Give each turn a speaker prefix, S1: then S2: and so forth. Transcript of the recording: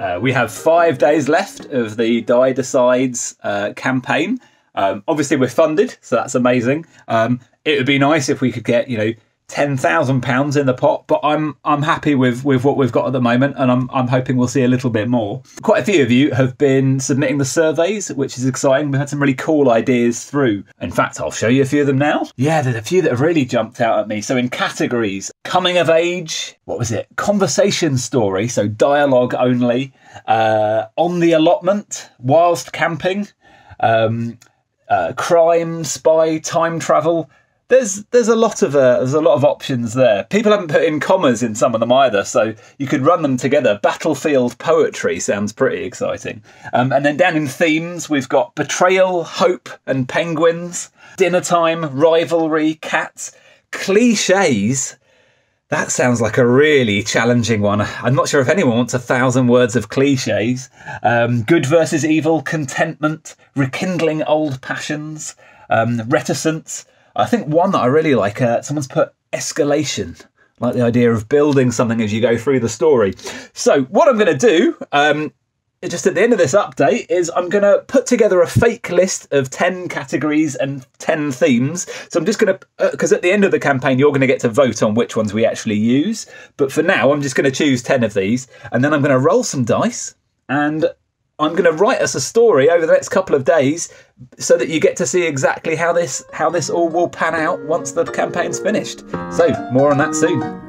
S1: Uh, we have five days left of the Die Decides uh, campaign. Um, obviously, we're funded, so that's amazing. Um, it would be nice if we could get, you know, ten thousand pounds in the pot, but I'm I'm happy with with what we've got at the moment, and I'm I'm hoping we'll see a little bit more. Quite a few of you have been submitting the surveys, which is exciting. We've had some really cool ideas through. In fact, I'll show you a few of them now. Yeah, there's a few that have really jumped out at me. So in categories, coming of age, what was it? Conversation story, so dialogue only. Uh, on the allotment, whilst camping. Um, uh, crime, spy, time travel there's there's a lot of uh, there's a lot of options there. People haven't put in commas in some of them either, so you could run them together. Battlefield poetry sounds pretty exciting. Um, and then down in themes, we've got betrayal, hope, and penguins. Dinner time, rivalry, cats, cliches. That sounds like a really challenging one. I'm not sure if anyone wants a thousand words of cliches. Um, good versus evil, contentment, rekindling old passions, um, reticence I think one that I really like, uh, someone's put escalation, like the idea of building something as you go through the story. So, what I'm going to do, um, just at the end of this update, is I'm going to put together a fake list of 10 categories and 10 themes. So, I'm just going to, because uh, at the end of the campaign, you're going to get to vote on which ones we actually use. But for now, I'm just going to choose 10 of these, and then I'm going to roll some dice and I'm going to write us a story over the next couple of days so that you get to see exactly how this how this all will pan out once the campaign's finished. So, more on that soon.